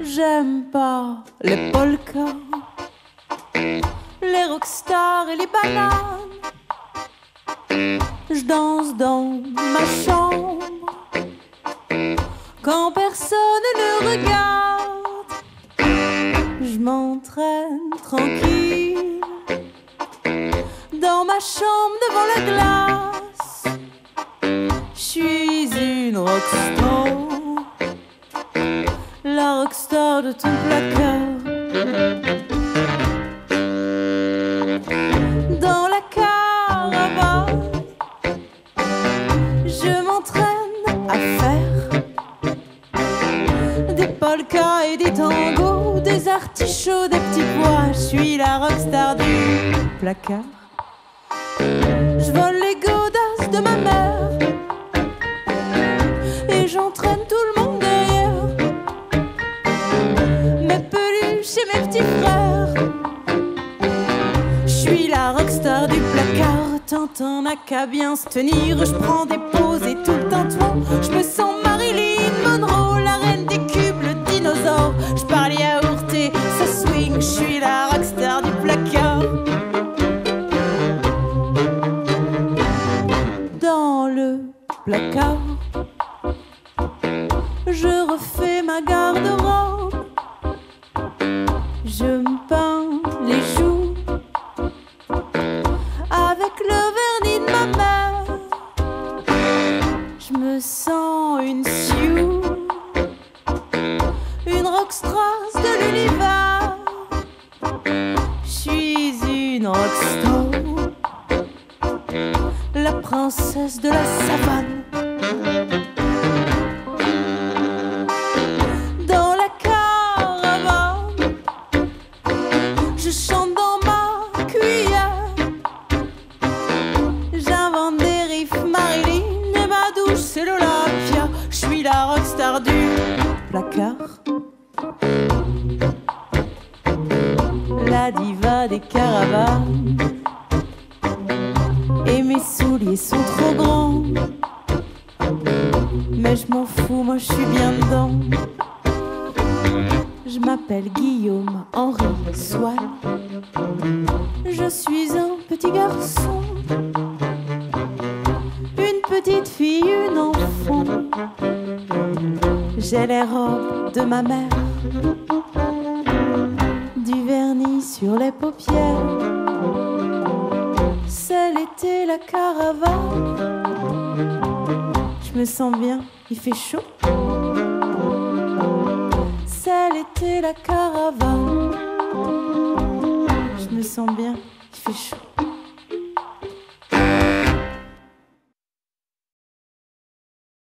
J'aime pas les polkas, les rockstars et les bananes. Je danse dans ma chambre quand personne ne regarde. Je m'entraîne tranquille chambre devant la glace. Je suis une rockstar, la rockstar de ton placard. Dans la caravane, je m'entraîne à faire des polkas et des tangos, des artichauts, des petits pois. Je suis la rockstar du placard. Je vole les godasses de ma mère et j'entraîne tout le monde derrière. Mes peluches et mes petits frères. Je suis la rockstar du placard. Tintin n'a qu'à bien se tenir. Je prends des pauses et tout le tintouin. Je me sens placard, je refais ma garde-robe. Je me peins les joues avec le vernis de ma mère. Je me sens une Sioux, une rockstrass de l'univers. Je suis une rockstar, la princesse de la savane. Dans la caravane, je chante dans ma cuillère. J'invente des riffs Marilyn et ma douche c'est l'Olympia. Je suis la rockstar du placard. La diva des caravanes. Souliers sont trop grands. Mais je m'en fous, moi je suis bien dedans. Je m'appelle Guillaume Henri Swann. Je suis un petit garçon, une petite fille, une enfant. J'ai les robes de ma mère, du vernis sur les paupières. L'été, la caravane. Je me sens bien, il fait chaud. C'est l'été, la caravane. Je me sens bien, il fait chaud.